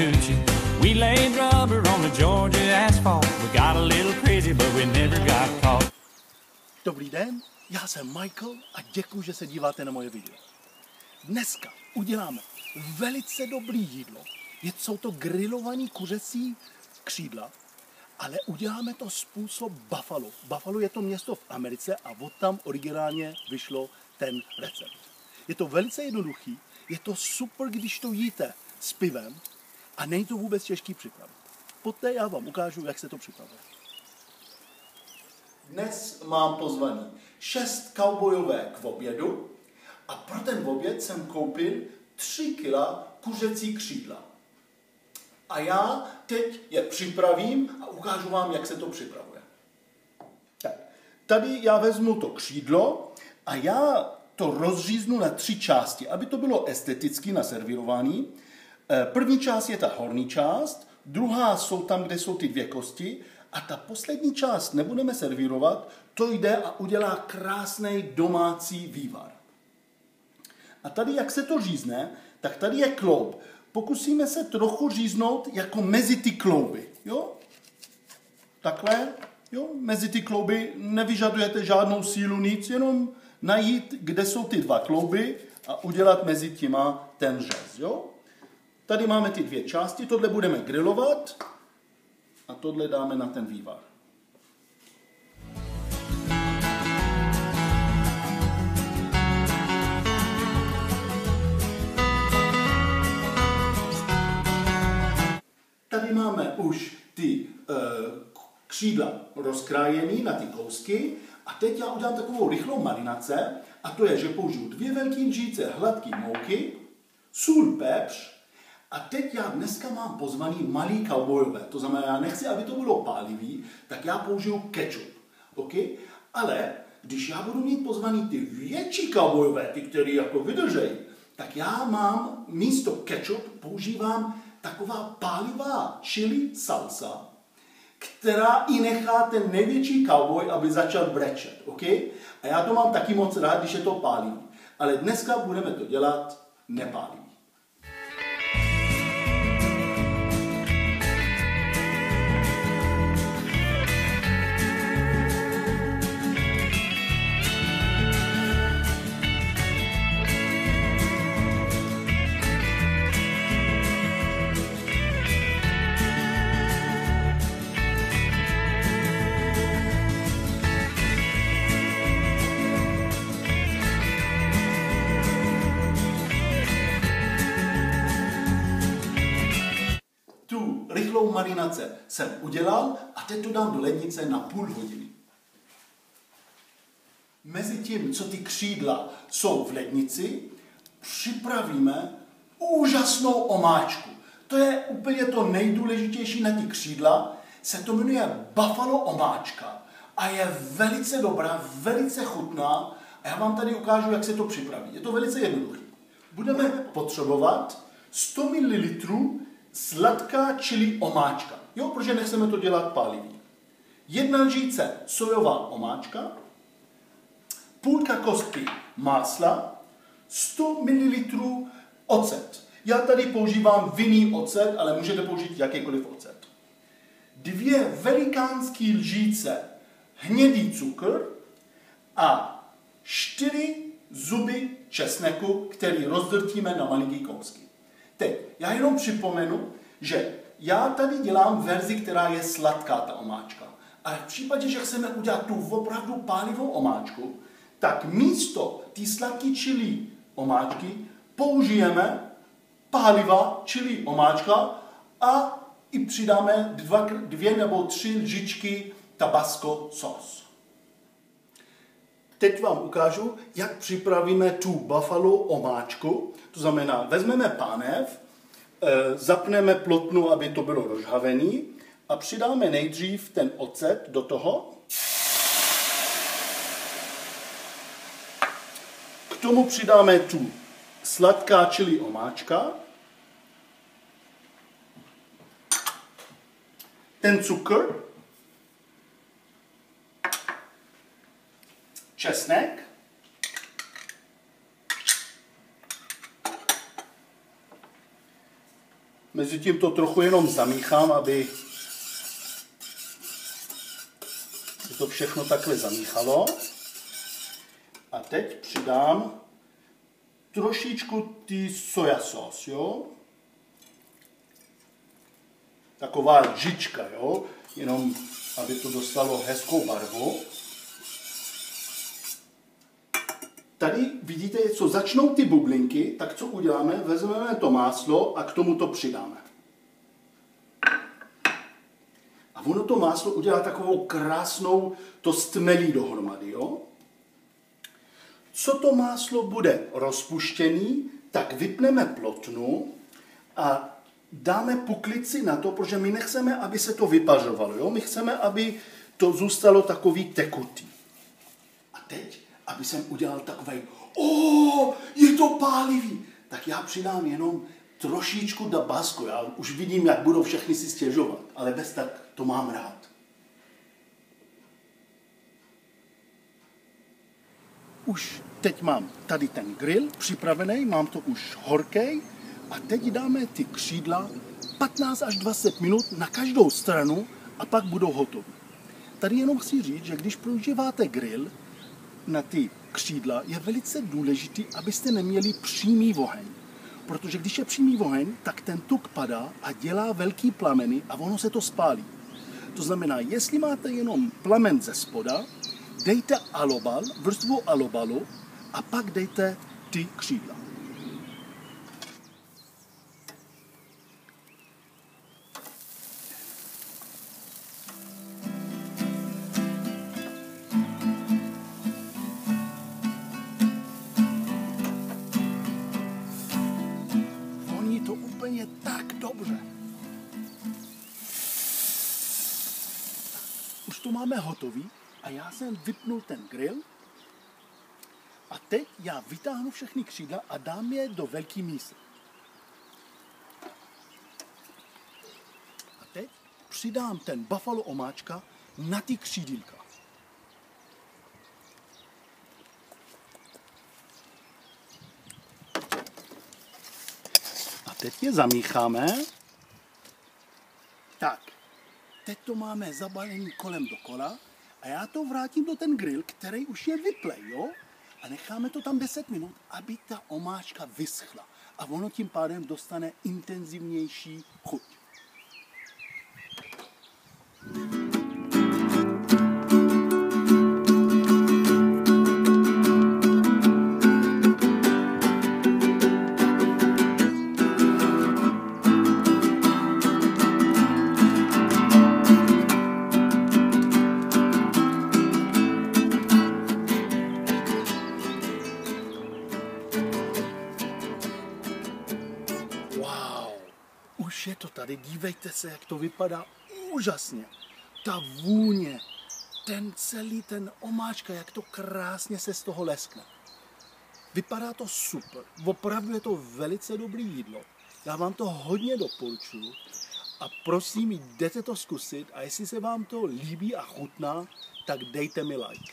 coochie. We laid rubber on the Georgia asphalt. We got a little crazy, but we never got caught. Dobrý den, já jsem Michael a děkuji, že se díváte na moje video. Dneska uděláme velice dobrý jídlo. Je- Jsou to grilovaný kuřecí křídla, ale uděláme to způsob Buffalo. Buffalo je to město v Americe a od tam originálně vyšlo ten recept. Je to velice jednoduchý, je to super, když to jíte s pivem a není to vůbec těžký připravit. Poté já vám ukážu, jak se to připravuje. Dnes mám pozvaný šest kaubojové k obědu a pro ten oběd jsem koupil 3 kila kuřecí křídla. A já teď je připravím a ukážu vám, jak se to připravuje. Tak, tady já vezmu to křídlo a já to rozříznu na tři části, aby to bylo esteticky naservírované. Eh, První část je ta horní část, druhá jsou tam, kde jsou ty dvě kosti a ta poslední část nebudeme servírovat, to jde a udělá krásný domácí vývar. A tady, jak se to řízne, tak tady je kloub. Pokusíme se trochu říznout jako mezi ty klouby. Jo? Takhle, jo? Mezi ty klouby nevyžadujete žádnou sílu, nic, jenom najít, kde jsou ty dva klouby a udělat mezi těma ten řez. Jo? Tady máme ty dvě části, tohle budeme grilovat a tohle dáme na ten vývar. Tady máme už ty uh, křídla rozkrájený na ty kousky a teď já udělám takovou rychlou marinace a to je, že použiju dvě velké lžíce hladké mouky, sůl, pepř a teď já dneska mám pozvaný malý kaubojové, to znamená, já nechci, aby to bylo pálivý, tak já použiju ketchup, OK? Ale když já budu mít pozvaný ty větší kaubojové, ty, které jako vydržejí, tak já mám místo ketchup používám taková pálivá chili salsa, která i nechá ten největší cowboy, aby začal brečet, OK? A já to mám taky moc rád, když je to pálivý. Ale dneska budeme to dělat nepálivý. Marinace jsem udělal a teď to dám do lednice na půl hodiny. Mezi tím, co ty křídla jsou v lednici, připravíme úžasnou omáčku. To je úplně to nejdůležitější na ty křídla. Se to jmenuje Buffalo omáčka a je velice dobrá, velice chutná a já vám tady ukážu, jak se to připraví. Je to velice jednoduché. Budeme potřebovat 100 ml sladká čili omáčka. Jo, protože nechceme to dělat pálivý. Jedna lžíce sojová omáčka, půlka kostky másla, 100 ml ocet. Já tady používám vinný ocet, ale můžete použít jakýkoliv ocet. Dvě velikánské lžíce hnědý cukr a čtyři zuby česneku, který rozdrtíme na malinký kousky. Teď, já jenom připomenu, že já tady dělám verzi, která je sladká, ta omáčka. Ale v případě, že chceme udělat tu opravdu pálivou omáčku, tak místo té sladké čili omáčky použijeme páliva čili omáčka a i přidáme dva, dvě nebo tři lžičky tabasco sos. Teď vám ukážu, jak připravíme tu buffalo omáčku. To znamená, vezmeme pánev, eh, zapneme plotnu, aby to bylo rozhavený a přidáme nejdřív ten ocet do toho. K tomu přidáme tu sladká čili omáčka, ten cukr, česnek, Mezitím to trochu jenom zamíchám, aby se to všechno takhle zamíchalo. A teď přidám trošičku ty soja sos, jo? Taková žička, jo? Jenom, aby to dostalo hezkou barvu. Tady vidíte, co začnou ty bublinky, tak co uděláme? Vezmeme to máslo a k tomu to přidáme. A ono to máslo udělá takovou krásnou, to stmelí dohromady, jo? Co to máslo bude rozpuštěný, tak vypneme plotnu a dáme puklici na to, protože my nechceme, aby se to vypařovalo. Jo? My chceme, aby to zůstalo takový tekutý. A teď, aby jsem udělal takový, o, je to pálivý, tak já přidám jenom trošičku dabasco. Já už vidím, jak budou všechny si stěžovat, ale bez tak to mám rád. Už teď mám tady ten grill připravený, mám to už horký a teď dáme ty křídla 15 až 20 minut na každou stranu a pak budou hotové. Tady jenom chci říct, že když používáte grill na ty křídla, je velice důležité, abyste neměli přímý oheň. Protože když je přímý oheň, tak ten tuk padá a dělá velký plameny a ono se to spálí. To znamená, jestli máte jenom plamen ze spoda, dejte alobal, vrstvu alobalu a pak dejte ty křídla. To máme hotový a já jsem vypnul ten grill a teď já vytáhnu všechny křídla a dám je do velký mísy. A teď přidám ten buffalo omáčka na ty křídílka. A teď je zamícháme. Tak, teď to máme zabalený kolem dokola a já to vrátím do ten grill, který už je vyplej, jo? A necháme to tam 10 minut, aby ta omáčka vyschla. A ono tím pádem dostane intenzivnější chuť. Wow, tady, dívejte se, jak to vypadá úžasně. Ta vůně, ten celý ten omáčka, jak to krásně se z toho leskne. Vypadá to super, opravdu je to velice dobré jídlo. Já vám to hodně doporučuji a prosím, jdete to zkusit a jestli se vám to líbí a chutná, tak dejte mi like.